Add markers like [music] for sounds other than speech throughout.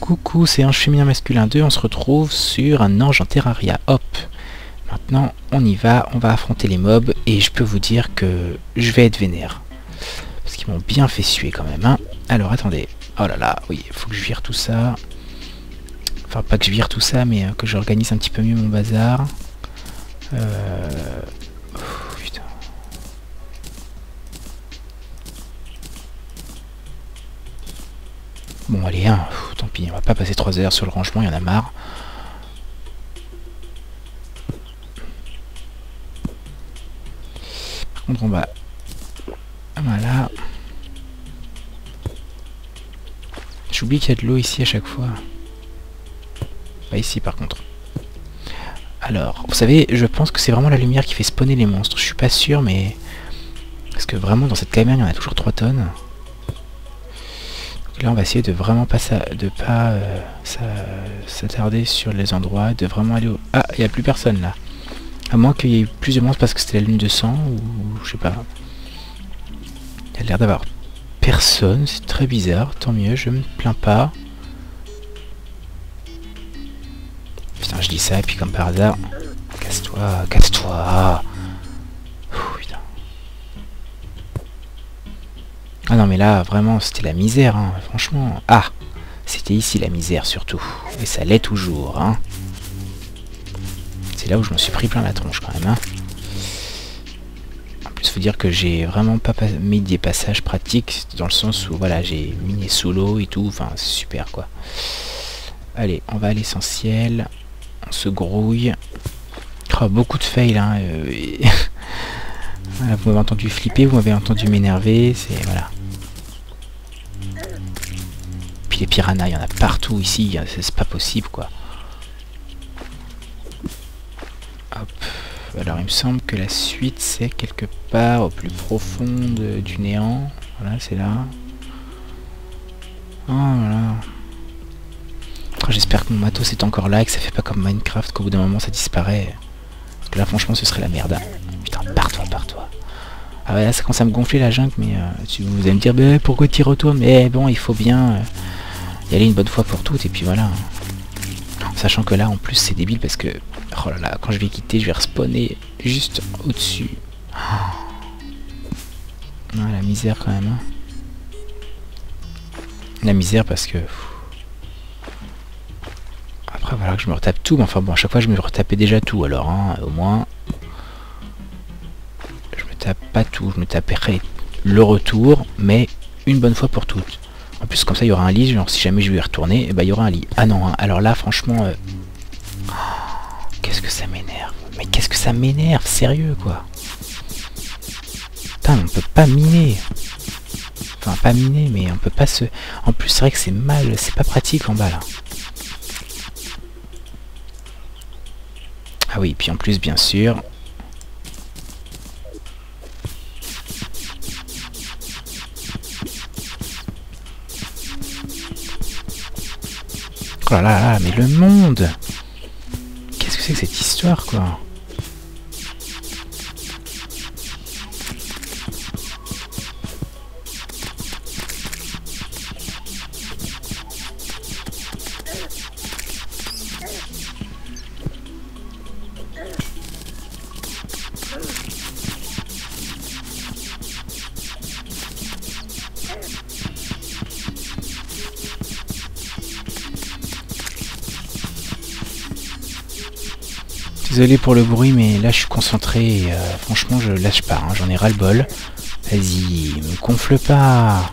Coucou, c'est Ange Féminin Masculin 2, on se retrouve sur un ange en Terraria. Hop Maintenant, on y va, on va affronter les mobs, et je peux vous dire que je vais être vénère. Parce qu'ils m'ont bien fait suer quand même, hein. Alors, attendez. Oh là là, oui, il faut que je vire tout ça. Enfin, pas que je vire tout ça, mais euh, que j'organise un petit peu mieux mon bazar. Euh... putain. Bon, allez, hein, tant pis, on va pas passer 3 heures sur le rangement, il y en a marre. Par contre, on va... Voilà. J'oublie qu'il y a de l'eau ici à chaque fois. Pas ici, par contre. Alors, vous savez, je pense que c'est vraiment la lumière qui fait spawner les monstres. Je suis pas sûr, mais... Parce que vraiment, dans cette caverne, il y en a toujours 3 tonnes là, on va essayer de vraiment pas de pas euh, s'attarder sur les endroits, de vraiment aller au... Ah, il n'y a plus personne là. À moins qu'il y ait plus de monstres parce que c'était la lune de sang, ou je sais pas. Il y a l'air d'avoir personne, c'est très bizarre, tant mieux, je me plains pas. Putain, je dis ça, et puis comme par hasard... Casse-toi, casse-toi Ah non mais là vraiment c'était la misère hein, franchement. Ah C'était ici la misère surtout. Et ça l'est toujours hein. C'est là où je me suis pris plein la tronche quand même hein. En plus faut dire que j'ai vraiment pas mis des passages pratiques dans le sens où voilà j'ai miné sous l'eau et tout. Enfin c'est super quoi. Allez on va à l'essentiel. On se grouille. Oh, beaucoup de fails hein. Euh, [laughs] vous m'avez entendu flipper, vous m'avez entendu m'énerver, c'est voilà. Les piranhas, il y en a partout ici, c'est pas possible quoi. Hop. Alors il me semble que la suite c'est quelque part au plus profond du néant. Voilà, c'est là. Oh, voilà. Oh, j'espère que mon matos est encore là et que ça fait pas comme Minecraft qu'au bout d'un moment ça disparaît. Parce que là franchement ce serait la merde. Putain, pars-toi, pars-toi. Ah ouais, là ça commence à me gonfler la jungle, mais euh, tu, vous allez me dire, bah, pourquoi tu y retournes? Mais bon, il faut bien... Euh, y aller une bonne fois pour toutes et puis voilà. Sachant que là en plus c'est débile parce que oh là là, quand je vais quitter je vais respawner juste au-dessus. Ah, la misère quand même. Hein. La misère parce que... Après voilà que je me retape tout, mais enfin bon à chaque fois je me retapais déjà tout alors hein, au moins... Je me tape pas tout, je me taperai le retour, mais une bonne fois pour toutes. En plus, comme ça, il y aura un lit. Genre, si jamais je vais retourner, et eh ben, il y aura un lit. Ah non, hein. alors là, franchement... Euh, qu'est-ce que ça m'énerve Mais qu'est-ce que ça m'énerve Sérieux, quoi Putain, on peut pas miner Enfin, pas miner, mais on peut pas se... En plus, c'est vrai que c'est mal, c'est pas pratique en bas, là. Ah oui, puis en plus, bien sûr, Oh là là, mais le monde. Qu'est-ce que c'est que cette histoire, quoi? Désolé pour le bruit, mais là je suis concentré et euh, franchement je lâche pas, hein, j'en ai ras le bol. Vas-y, me gonfle pas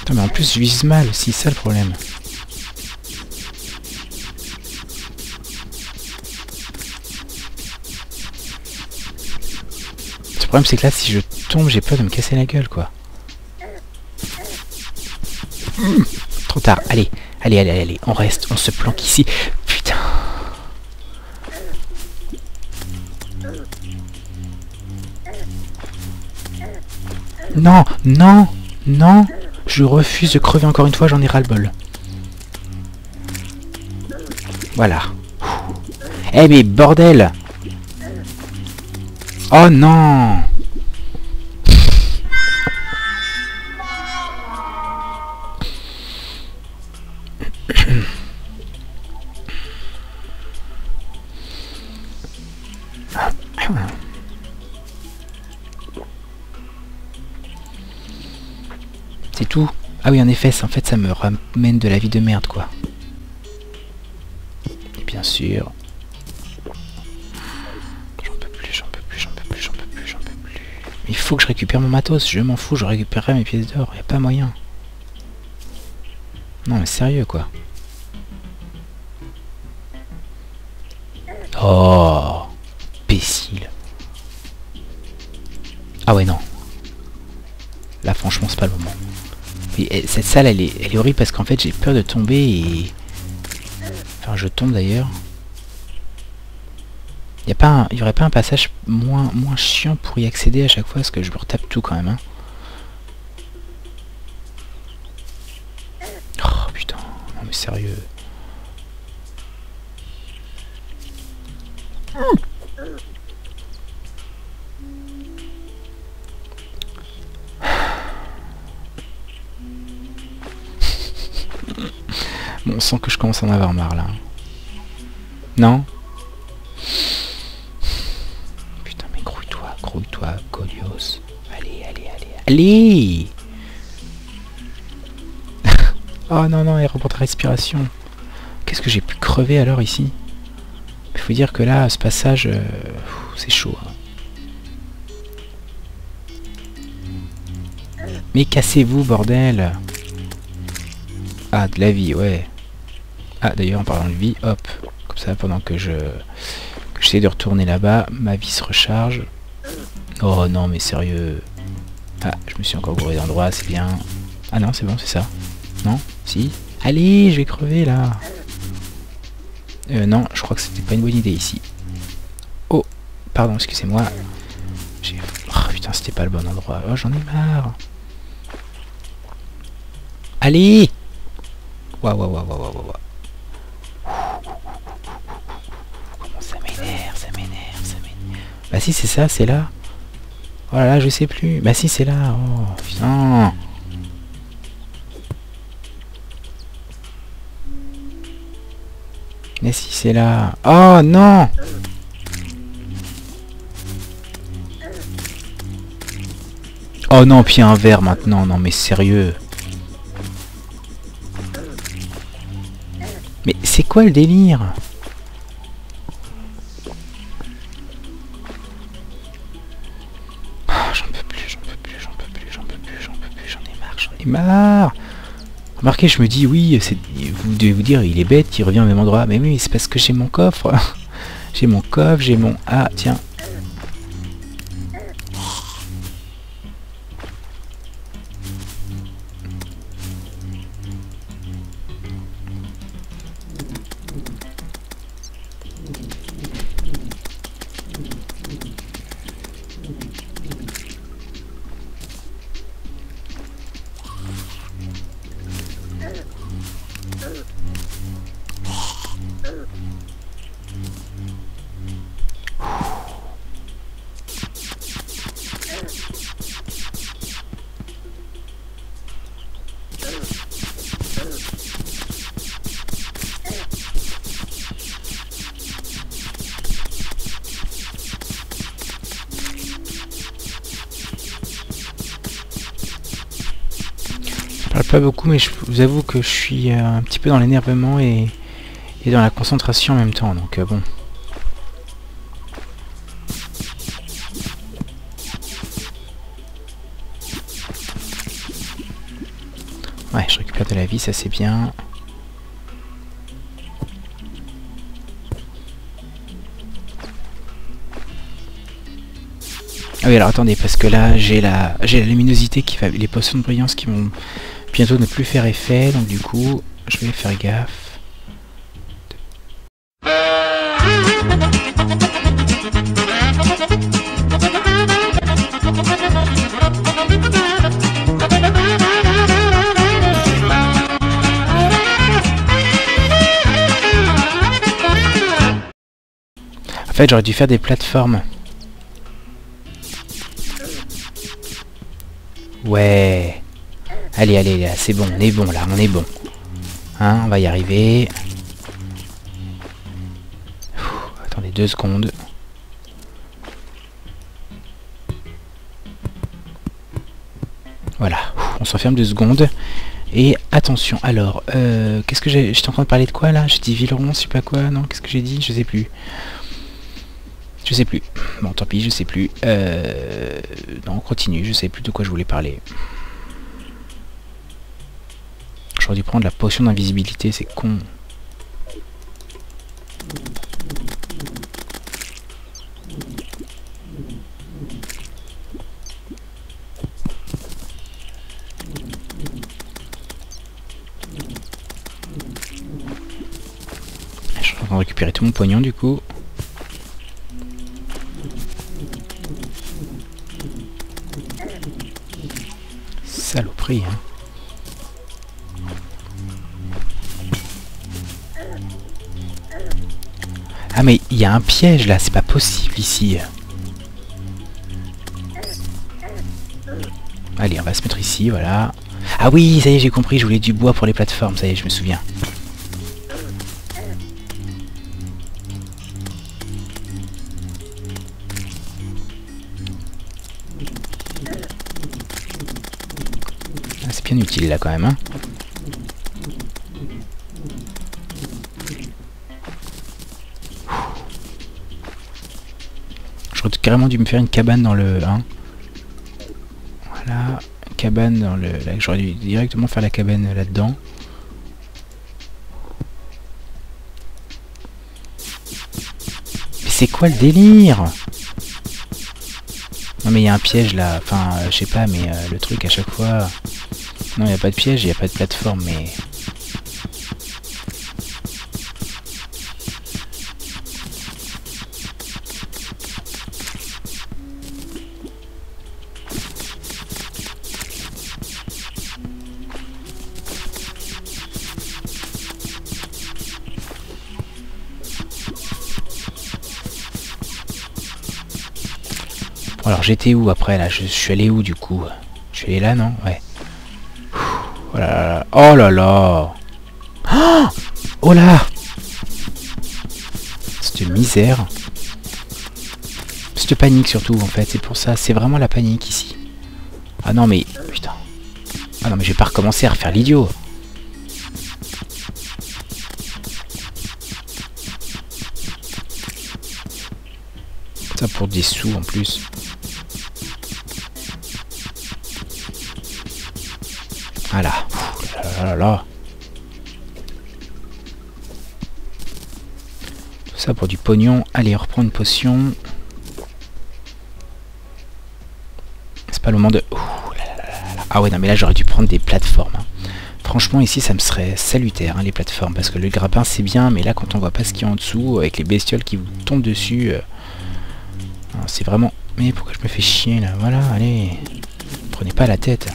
Putain, mais en plus je vise mal, c'est ça le problème. Le problème c'est que là si je tombe j'ai peur de me casser la gueule quoi. Trop tard, allez Allez, allez, allez, on reste, on se planque ici. Putain. Non, non, non. Je refuse de crever encore une fois, j'en ai ras le bol. Voilà. Eh mais bordel Oh non Ah oui, en effet, en fait, ça me ramène de la vie de merde, quoi. Et bien sûr... J'en peux plus, j'en peux plus, j'en peux plus, j'en peux plus, j'en peux plus. il faut que je récupère mon matos, je m'en fous, je récupérerai mes pièces d'or, y a pas moyen. Non mais sérieux, quoi. Oh Pécile. Ah ouais, non. Là, franchement, c'est pas le moment. Et, cette salle, elle est, horrible parce qu'en fait, j'ai peur de tomber et... Enfin, je tombe d'ailleurs. Il y aurait pas un passage moins, moins chiant pour y accéder à chaque fois parce que je me retape tout quand même. Hein. Oh putain, non mais sérieux. Sent que je commence à en avoir marre là. Non Putain, mais grouille-toi, grouille-toi, Golios. Allez, allez, allez, allez [laughs] Oh non, non, il reporte la respiration. Qu'est-ce que j'ai pu crever alors ici? Il faut dire que là, ce passage, euh, c'est chaud. Hein. Mais cassez-vous, bordel Ah, de la vie, ouais. Ah, d'ailleurs, en parlant de vie, hop. Comme ça, pendant que je que j'essaie de retourner là-bas, ma vie se recharge. Oh non, mais sérieux. Ah, je me suis encore gouré d'endroit, c'est bien. Ah non, c'est bon, c'est ça. Non Si Allez, je vais crever, là. Euh, non, je crois que c'était pas une bonne idée, ici. Oh, pardon, excusez-moi. Oh putain, c'était pas le bon endroit. Oh, j'en ai marre. Allez Waouh, waouh, waouh, waouh, waouh. Bah si c'est ça, c'est là. Oh là là, je sais plus. Bah si c'est là. Oh. Mais si c'est là. Oh non Oh non, puis un verre maintenant. Non mais sérieux. Mais c'est quoi le délire? Remarquez, je me dis, oui, vous devez vous dire, il est bête, il revient au même endroit. Mais oui, c'est parce que j'ai mon coffre. [laughs] j'ai mon coffre, j'ai mon... Ah, tiens, beaucoup, mais je vous avoue que je suis euh, un petit peu dans l'énervement et, dans la concentration en même temps, donc euh, bon. Ouais, je récupère de la vie, ça c'est bien. Ah oui alors attendez parce que là j'ai la j'ai la luminosité qui va les potions de brillance qui vont bientôt ne plus faire effet, donc du coup, je vais faire gaffe. En fait, j'aurais dû faire des plateformes. Ouais. Allez, allez, c'est bon, on est bon, là, on est bon. Hein, on va y arriver. attendez deux secondes. Voilà, on s'enferme deux secondes. Et attention, alors, euh, qu'est-ce que j'ai... J'étais en train de parler de quoi là? J'ai dit Villeron, je sais pas quoi, non Qu'est-ce que j'ai dit? Je sais plus. Je sais plus. Bon, tant pis, je sais plus. Euh... Non, on continue, je sais plus de quoi je voulais parler. J'aurais dû prendre la potion d'invisibilité, c'est con. Je suis en train de récupérer tout mon pognon du coup. Saloperie, hein. Ah mais il y a un piège là, c'est pas possible ici. Allez, on va se mettre ici, voilà. Ah oui, ça y est, j'ai compris, je voulais du bois pour les plateformes, ça y est, je me souviens. Ah, c'est bien utile là quand même, hein. Carrément dû me faire une cabane dans le 1. Voilà, cabane dans le... J'aurais dû directement faire la cabane là-dedans. Mais c'est quoi le délire? Non mais il y a un piège là, enfin euh, je sais pas mais euh, le truc à chaque fois... Non il n'y a pas de piège, il n'y a pas de plateforme mais... alors j'étais où après là? Je, suis allé où du coup? Je suis allé là non? Ouais. Oh là là. Oh là là Oh, [gasps] oh là Cette misère. Cette panique surtout en fait, c'est pour ça. C'est vraiment la panique ici. Ah non mais... Putain. Ah non mais je vais pas recommencer à refaire l'idiot. Ça pour des sous en plus. Là là là. Tout ça pour du pognon. Allez, on reprend une potion. C'est pas le moment de... ah ouais, non, mais là, j'aurais dû prendre des plateformes. Hein. Franchement, ici, ça me serait salutaire, hein, les plateformes. Parce que le grappin, c'est bien, mais là, quand on voit pas ce qu'il y a en dessous, avec les bestioles qui vous tombent dessus... Euh, c'est vraiment... Mais pourquoi je me fais chier, là? Voilà, allez. Prenez pas la tête.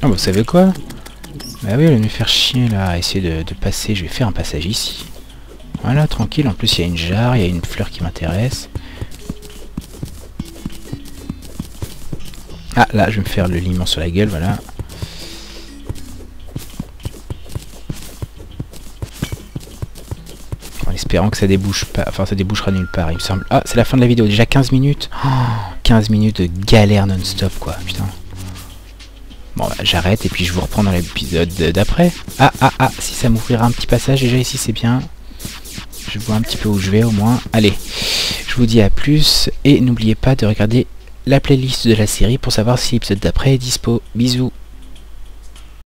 Ah bah vous savez quoi? Bah oui, elle va me faire chier là, essayer de, de, passer. Je vais faire un passage ici. Voilà, tranquille. En plus, il y a une jarre, il y a une fleur qui m'intéresse. Ah, là, je vais me faire le liment sur la gueule, voilà. En espérant que ça débouche pas, enfin ça débouchera nulle part, il me semble. Ah, c'est la fin de la vidéo, déjà 15 minutes. 15 minutes de galère non-stop, quoi, putain. Bon, bah, j'arrête et puis je vous reprends dans l'épisode d'après. Ah, ah, ah, si ça m'ouvrira un petit passage, déjà ici c'est bien. Je vois un petit peu où je vais au moins. Allez, je vous dis à plus et n'oubliez pas de regarder la playlist de la série pour savoir si l'épisode d'après est dispo. Bisous